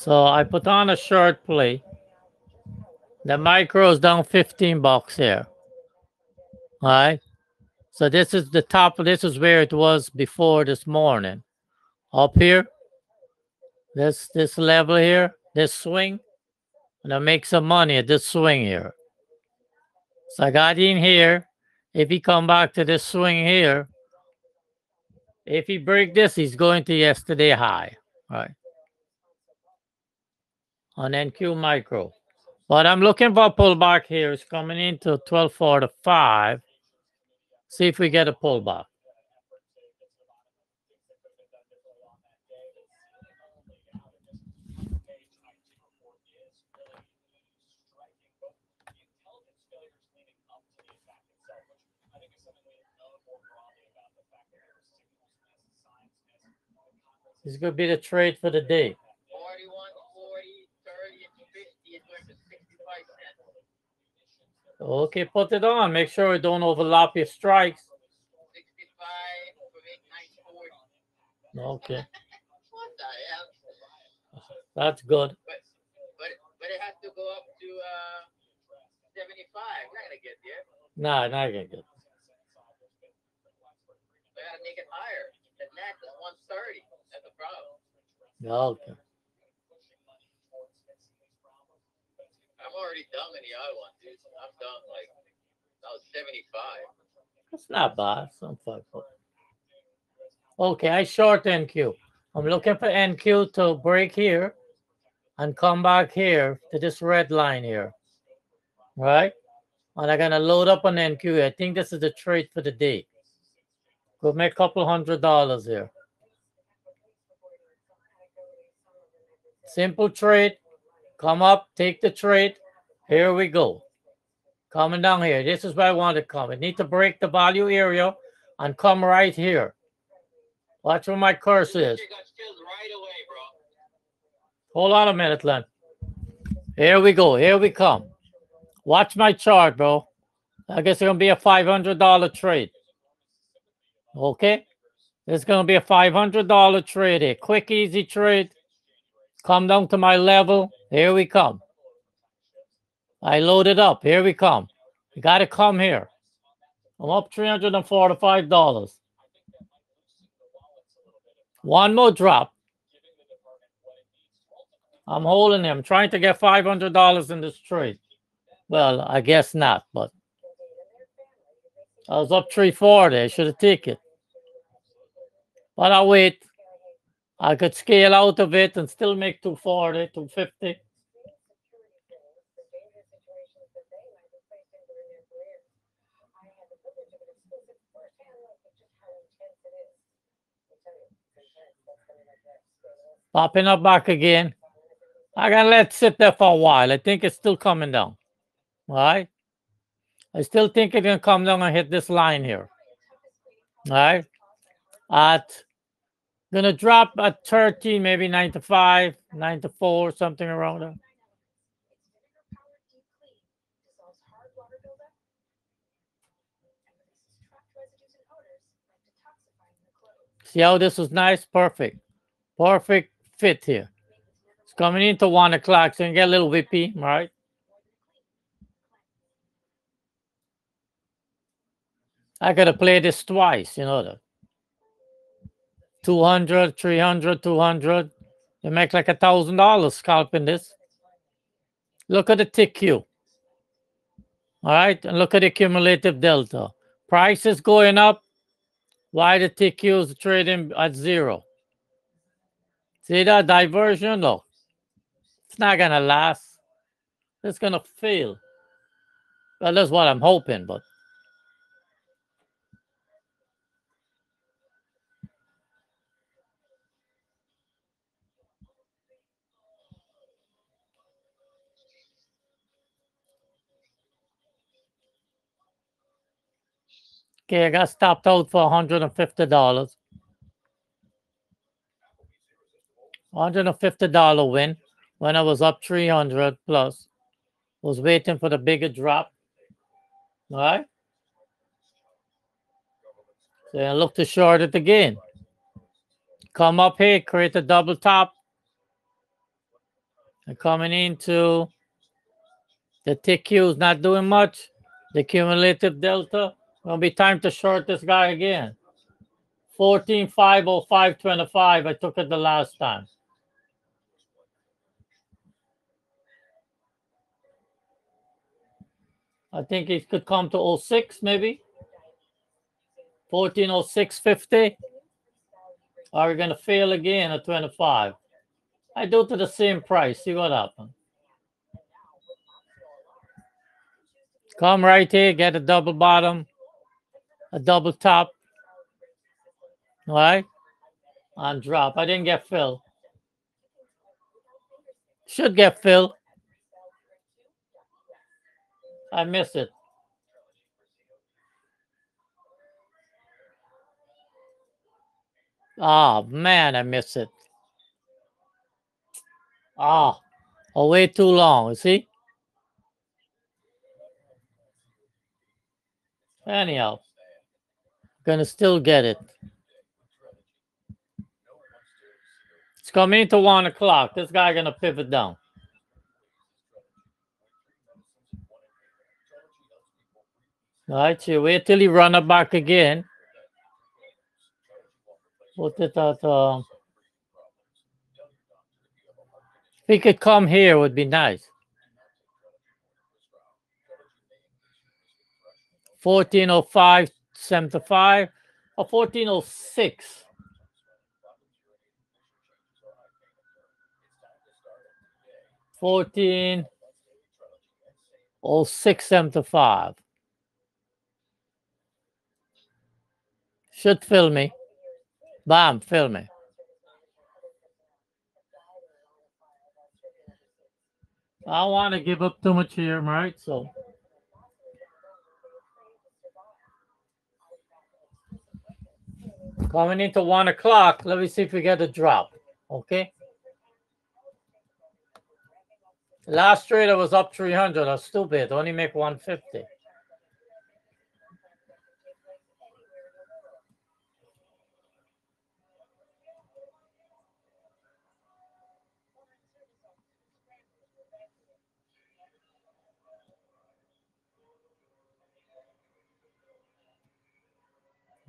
So I put on a short play. The micro is down 15 bucks here. All right. So this is the top. This is where it was before this morning. Up here. This this level here, this swing. And I make some money at this swing here. So I got in here. If he come back to this swing here, if he break this, he's going to yesterday high, right? On NQ micro. But I'm looking for a pullback here. It's coming into 1245. See if we get a pullback. This is going to be the trade for the day. 41, 40, 30, and 50 is going for 65 cents. Okay, put it on. Make sure it don't overlap your strikes. 65 for Okay, What the hell? that's good. But but but it has to go up to uh 75. We're not gonna get there. Nah, not gonna get. We gotta make it higher. The is 130. That's the problem. Okay. I'm already done in the other one, dude. I'm done like that was 75. That's not bad. Some fuck. Okay, I short NQ. I'm looking for NQ to break here and come back here to this red line here. Right? And I'm gonna load up on NQ. I think this is the trade for the day. We'll make a couple hundred dollars here. Simple trade. Come up, take the trade. Here we go. Coming down here. This is where I want to come. I need to break the value area and come right here. Watch where my cursor is. You got skills right away. Hold on a minute, Len. Here we go. Here we come. Watch my chart, bro. I guess it's gonna be a five hundred dollar trade. Okay, it's gonna be a five hundred dollar trade. A quick, easy trade. Come down to my level. Here we come. I loaded up. Here we come. You gotta come here. I'm up three hundred and forty-five dollars. One more drop. I'm holding him, trying to get five hundred dollars in this trade. Well, I guess not, but I was up three forty. I should have taken it. But I'll wait. I could scale out of it and still make 240, 250. Popping up back again. I gotta let it sit there for a while. I think it's still coming down. All right. I still think it's gonna come down and hit this line here. All right. At gonna drop at 13, maybe 95, 94, something around there. See how this was nice? Perfect. Perfect fit here. It's coming into one o'clock, so you get a little whippy, right? I gotta play this twice, you know that. 200, 300, 200. You make like a thousand dollars scalping this. Look at the TQ. All right, and look at the cumulative delta. Price is going up. Why the TQ is trading at zero? See that diversion? No, it's not gonna last. It's gonna fail. Well, that's what I'm hoping, but okay, I got stopped out for $150. $150 win when I was up 300 plus. Was waiting for the bigger drop. All right. So I look to short it again. Come up here, create a double top. And coming into the TQ is not doing much. The cumulative delta gonna be time to short this guy again. Fourteen five oh five twenty five. I took it the last time. I think it could come to 06 maybe. 140650. Are we gonna fail again at 25? I do to the same price. See what happens. Come right here, get a double bottom, a double top. Right? On drop. I didn't get fill. Should get fill. I miss it. Oh man, I miss it. Ah, oh, way too long. You see? Anyhow, gonna still get it. It's coming to one o'clock. This guy gonna pivot down. Right, so wait till he run it back again. Put it at um, if he could come here would be nice. Fourteen oh five seventy five or fourteen oh six. Fourteen oh six seventy five. Should fill me. Bam, fill me. I don't want to give up too much here, right? So coming into one o'clock. Let me see if we get a drop. Okay. Last trade I was up 300. That's stupid. Only make 150.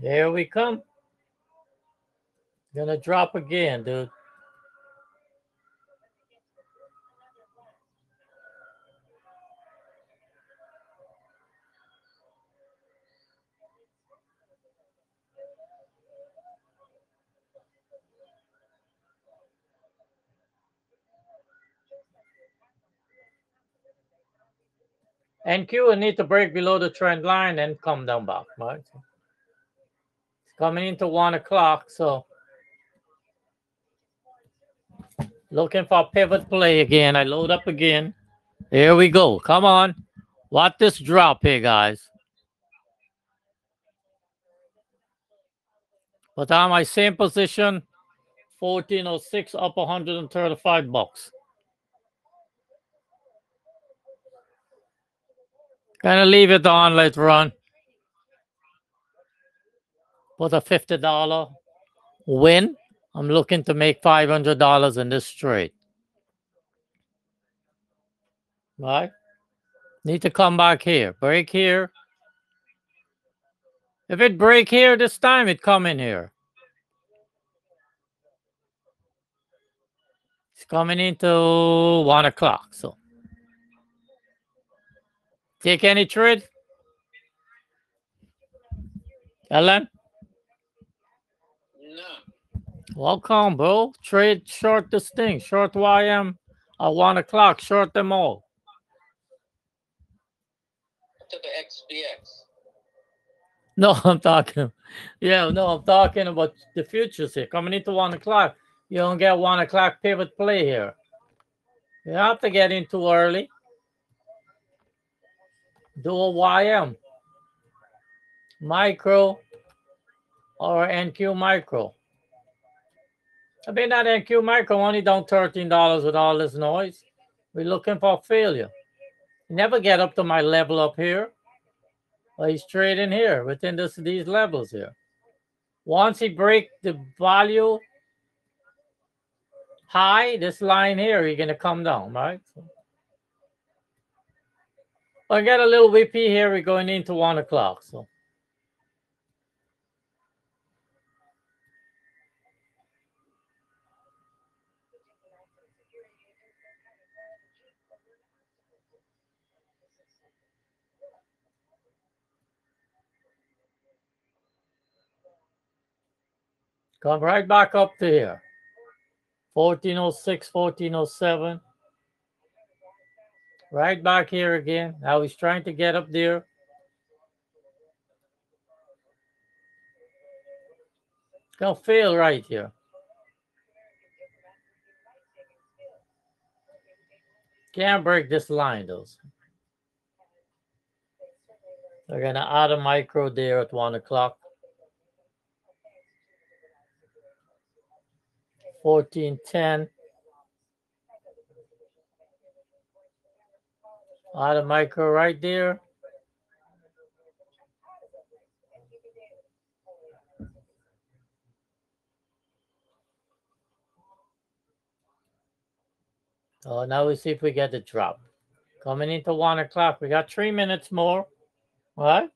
Here we come. Gonna drop again, dude. NQ will need to break below the trend line and come down back, right? Coming into one o'clock, so looking for pivot play again. I load up again. Here we go. Come on. Watch this drop here, guys. But on my same position, 1406 up 135 bucks. Gonna leave it on later on. Put a fifty dollar win. I'm looking to make five hundred dollars in this trade. Right? Need to come back here. Break here. If it break here this time, it come in here. It's coming into one o'clock. So take any trade. Ellen? Welcome, bro. Trade short this thing. Short YM at one o'clock. Short them all. To the XPX. No, I'm talking. Yeah, no, I'm talking about the futures here. Coming into one o'clock, you don't get one o'clock pivot play here. You have to get in too early. Do a YM, micro, or NQ micro. I mean, that NQ micro only down $13 with all this noise. We're looking for failure. Never get up to my level up here. Well, he's trading here within this, these levels here. Once he break the value high, this line here, you're gonna come down, right? So- I got a little whippy here. We're going into one o'clock, so. Come right back up to here. 1406, 1407. Right back here again. Now he's trying to get up there. Gonna fail right here. Can't break this line though. They're gonna add a micro there at one o'clock. Fourteen ten. Add a micro right there. Oh, now we see if we get the drop. Coming into one o'clock. We got three minutes more. All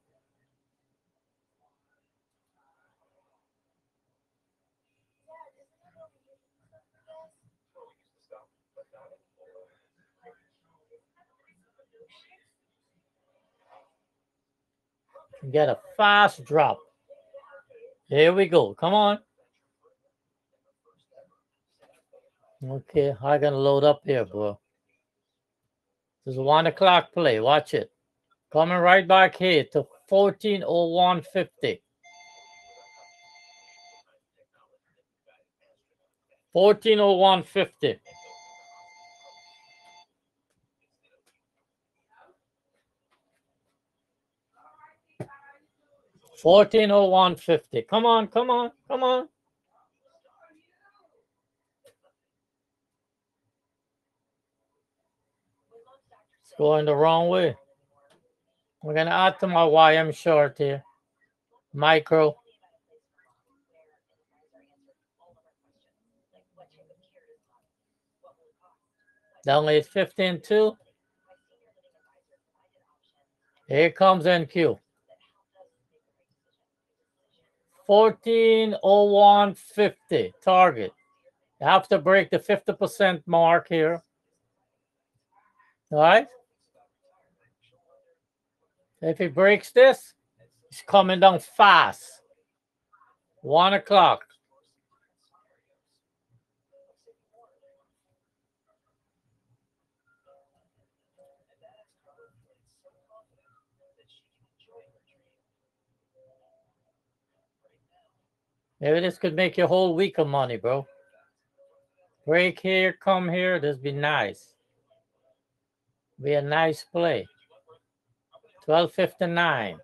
Get a fast drop. Here we go. Come on. Okay, I gonna load up here, bro. This is one o'clock play. Watch it. Coming right back here to 140150. 140150. Fourteen oh one fifty. Come on, come on, come on. It's going the wrong way. We're gonna add to my YM short here. Micro. Down at 15 2. Here comes NQ. 140150 target. You have to break the 50% mark here. All right. If he breaks this, he's coming down fast. One o'clock. Maybe this could make your whole week of money, bro. Break here, come here. This be nice. Be a nice play. 1259.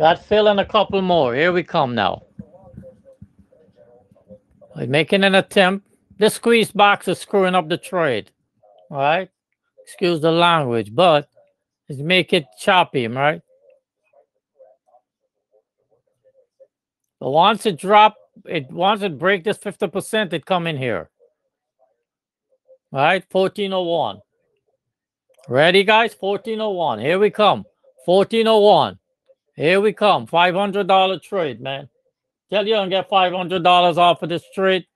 Got fill and a couple more. Here we come now. We're making an attempt. This squeeze box is screwing up the trade. All right. Excuse the language, but it's make it choppy, right? But once it drop, it once it break this 50%, it come in here. All right, 1401. Ready, guys? 1401. Here we come. 1401. Here we come. $500 trade, man. Tell you I'm get $500 off of this trade.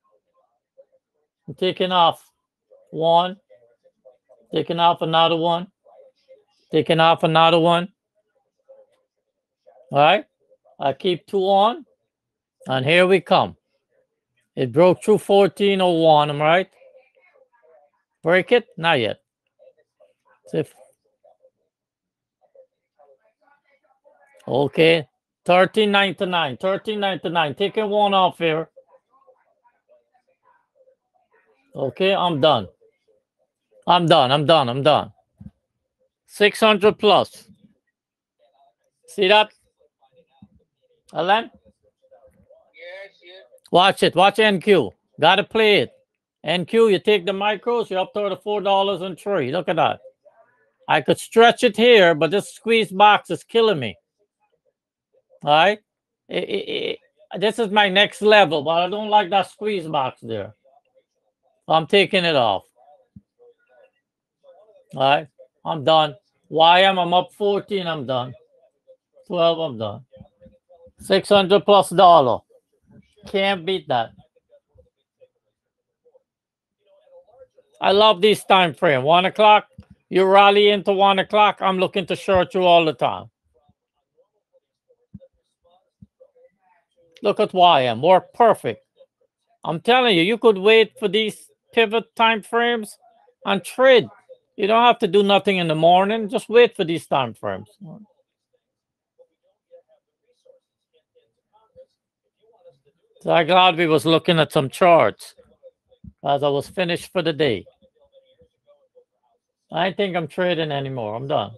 I'm taking off one, taking off another one, taking off another one. All right. I keep two on. And here we come. It broke through 1401, am I right? Break it? Not yet. See if- Okay. 1399. 1399. Taking one off here. Okay, I'm done. I'm done. I'm done. I'm done. 600 plus. See that? Alan? Yes, yes. Watch it. Watch NQ. Gotta play it. NQ, you take the micros, you're up to the four dollars and three. Look at that. I could stretch it here, but this squeeze box is killing me. All right. I- I- I- this is my next level, but I don't like that squeeze box there. I'm taking it off. All right. I'm done. YM, I'm up 14. I'm done. 12, I'm done. 600 plus dollar. Can't beat that. I love this time frame. One o'clock, you rally into one o'clock. I'm looking to short you all the time. Look at YM. Work perfect. I'm telling you, you could wait for these pivot time frames and trade. You don't have to do nothing in the morning. Just wait for these time frames. So I'm glad we was looking at some charts as I was finished for the day. I think I'm trading anymore. I'm done.